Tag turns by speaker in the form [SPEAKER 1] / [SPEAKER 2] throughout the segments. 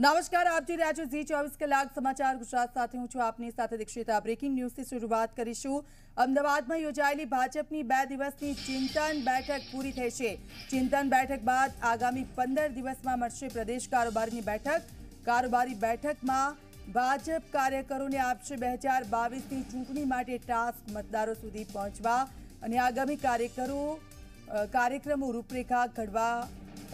[SPEAKER 1] નમસ્કાર, આપ જોઈ રહ્યા છો ઝી ચોવીસ કલાક સમાચાર ગુજરાત સાથે. હું છું આપની સાથે દીક્ષિતા. બ્રેકિંગ ન્યૂઝથી શરૂઆત કરીશું. અમદાવાદમાં યોજાયેલી ભાજપની બે દિવસની ચિંતન બેઠક પૂરી થઈ છે. ચિંતન બેઠક બાદ આગામી પંદર દિવસમાં મળશે પ્રદેશ કારોબારીની બેઠક. કારોબારી બેઠકમાં ભાજપ કાર્યકરોને આપશે બે હજાર બાવીસની ચૂંટણી માટે ટાસ્ક મતદારો સુધી પહોંચવા અને આગામી કાર્યકરો કાર્યક્રમો રૂપરેખા ઘડવા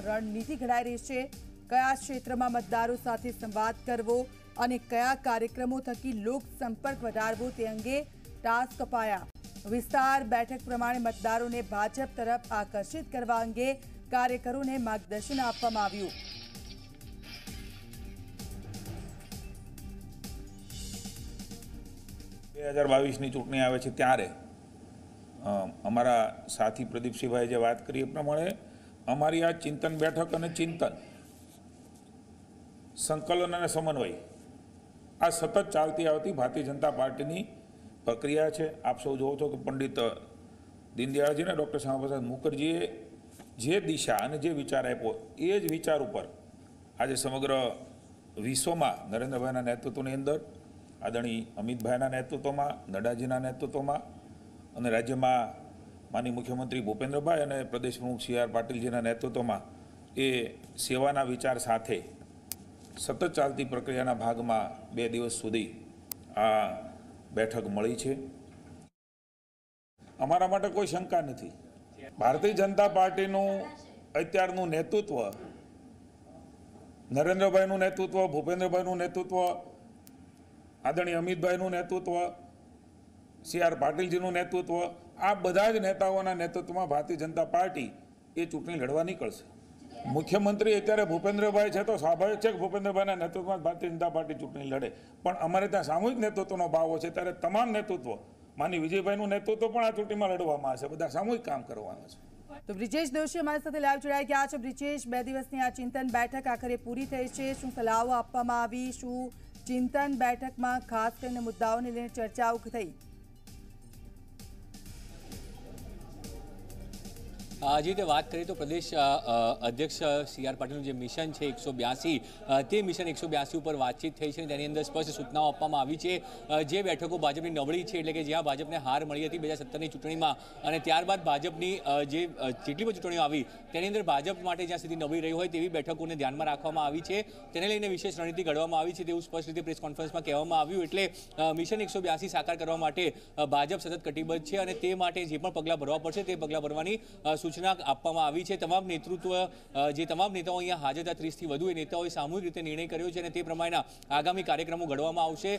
[SPEAKER 1] રણનીતિ ઘડાઈ રહી છે. કયા ક્ષેત્રમાં મતદારો સાથે સંવાદ કરવો અને કયા કાર્યક્રમો થકી લોક સંપર્ક વધારવો તે અંગે ટાસ્ક અપાયા વિસ્તાર બેઠક પ્રમાણે મતદારોને ભાજપ તરફ આકર્ષિત કરવા અંગે કાર્યકરોને માર્ગદર્શન આપવામાં આવ્યું.
[SPEAKER 2] બે હજાર બાવીસની ચૂંટણી આવે છે ત્યારે અમારા સાથી પ્રદીપસિંહભાઈ જે વાત કરી એ પ્રમાણે અમારી આ ચિંતન બેઠક અને ચિંતન સંકલન અને સમન્વય. આ સતત ચાલતી આવતી ભારતીય જનતા પાર્ટીની પ્રક્રિયા છે. આપ સૌ જોવો છો કે પંડિત દીનદયાળજીને ડૉક્ટર શ્યામાપ્રસાદ મુખર્જીએ જે દિશા અને જે વિચાર આપ્યો એ જ વિચાર ઉપર આજે સમગ્ર વિશ્વમાં નરેન્દ્રભાઈના નેતૃત્વની અંદર આદરણી અમિતભાઈના નેતૃત્વમાં નડ્ડાજીના નેતૃત્વમાં અને રાજ્યમાં માનની મુખ્યમંત્રી ભૂપેન્દ્રભાઈ અને પ્રદેશ પ્રમુખ સી આર પાટીલજીના નેતૃત્વમાં એ સેવાના વિચાર સાથે સતત ચાલતી પ્રક્રિયાના ભાગમાં બે દિવસ સુધી આ બેઠક મળી છે. અમારા માટે કોઈ શંકા નથી. ભારતીય જનતા પાર્ટીનું અત્યારનું નેતૃત્વ, નરેન્દ્રભાઈનું નેતૃત્વ, ભૂપેન્દ્રભાઈનું નેતૃત્વ, આદરણીય અમિતભાઈનું નેતૃત્વ, સી આર પાટીલજીનું નેતૃત્વ, આ બધા જ નેતાઓના નેતૃત્વમાં ભારતીય જનતા પાર્ટી એ ચૂંટણી લડવા નીકળશે. મુખ્યમંત્રી અત્યારે ભૂપેન્દ્રભાઈ છે તો સ્વાભાવિક છે કે ભૂપેન્દ્રભાઈના નેતૃત્વમાં ભારતીય જનતા પાર્ટી ચૂંટણી લડે. પણ અમારે ત્યાં સામૂહિક નેતૃત્વનો ભાવ છે, ત્યારે તમામ નેતૃત્વ, માની વિજયભાઈનું નેતૃત્વ પણ આ ચૂંટણીમાં લડવામાં આવશે. બધા સામૂહિક કામ કરવાના છે.
[SPEAKER 1] તો બ્રિજેશ દોશી અમારી સાથે લાઈવ જોડાઈ ગયા છે. બ્રિજેશ, બે દિવસની આ ચિંતન બેઠક આખરે પૂરી થઈ છે. શું સલાહો આપવામાં આવી? શું ચિંતન બેઠકમાં ખાસ કરીને મુદ્દાઓને લઈને ચર્ચાઓ થઈ?
[SPEAKER 3] જે રીતે વાત કરીએ તો પ્રદેશ અધ્યક્ષ સી આર પાટીલનું જે મિશન છે એકસો બ્યાસી તે મિશન એકસો બ્યાસી ઉપર વાતચીત થઈ છે તેની અંદર સ્પષ્ટ સૂચનાઓ આપવામાં આવી છે. જે બેઠકો ભાજપની નબળી છે એટલે કે જ્યાં ભાજપને હાર મળી હતી બે સત્તરની ચૂંટણીમાં અને ત્યારબાદ ભાજપની જે જેટલી પણ ચૂંટણીઓ આવી તેની અંદર ભાજપ માટે જ્યાં સુધી નબળી રહી હોય તેવી બેઠકોને ધ્યાનમાં રાખવામાં આવી છે. તેને લઈને વિશેષ રણનીતિ ઘડવામાં આવી છે તેવું સ્પષ્ટ રીતે પ્રેસ કોન્ફરન્સમાં કહેવામાં આવ્યું એટલે મિશન એકસો બ્યાસી સાકાર કરવા માટે ભાજપ સતત કટિબદ્ધ છે અને તે માટે જે પણ પગલાં ભરવા પડશે તે પગલાં ભરવાની સૂચના આપવામાં આવી છે. તમામ નેતૃત્વ જે તમામ નેતાઓ અહીંયા હાજર હતા ત્રીસથી વધુ એ નેતાઓએ સામૂહિક રીતે નિર્ણય કર્યો છે અને તે પ્રમાણેના આગામી કાર્યક્રમો ઘડવામાં આવશે.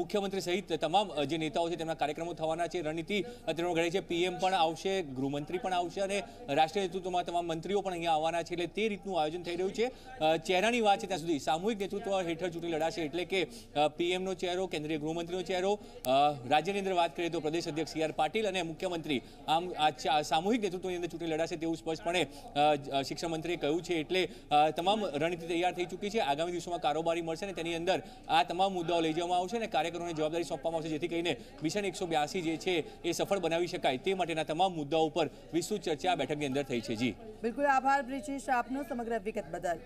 [SPEAKER 3] મુખ્યમંત્રી સહિત તમામ જે નેતાઓ છે તેમના કાર્યક્રમો થવાના છે. રણનીતિ અ, તેમનો ઘડે છે પીએમ પણ આવશે ગૃહમંત્રી પણ આવશે અને રાષ્ટ્રીય નેતૃત્વમાં તમામ મંત્રીઓ પણ અહીંયા આવવાના છે. એટલે તે રીતનું આયોજન થઈ રહ્યું છે. ચહેરાની વાત છે ત્યાં સુધી સામૂહિક નેતૃત્વ હેઠળ ચૂંટણી લડાશે એટલે કે પીએમનો ચહેરો કેન્દ્રીય ગૃહમંત્રીનો ચહેરો રાજ્યની અંદર વાત કરીએ તો પ્રદેશ અધ્યક્ષ સી પાટીલ અને મુખ્યમંત્રી આમ આ સામૂહિક નેતૃત્વની અંદર ચૂંટણી લડાશે તેવું સ્પષ્ટપણે શિક્ષણ કહ્યું છે. એટલે તમામ રણનીતિ તૈયાર થઈ ચૂકી છે. આગામી દિવસોમાં કારોબારી મળશે અને તેની અંદર આ તમામ મુદ્દાઓ લઈ જવામાં આવશે અને કાર્યકરોને જવાબદારી સોંપવામાં આવશે, જેથી કરીને મિશન એકસો જે છે એ સફળ બનાવી શકાય તે માટેના તમામ મુદ્દાઓ ઉપર વિસ્તૃત ચર્ચા આ બેઠકની અંદર થઈ છે. જી.
[SPEAKER 1] બિલકુલ આભાર, બ્રિજેશ, આપનો સમગ્ર વિગત બદલ.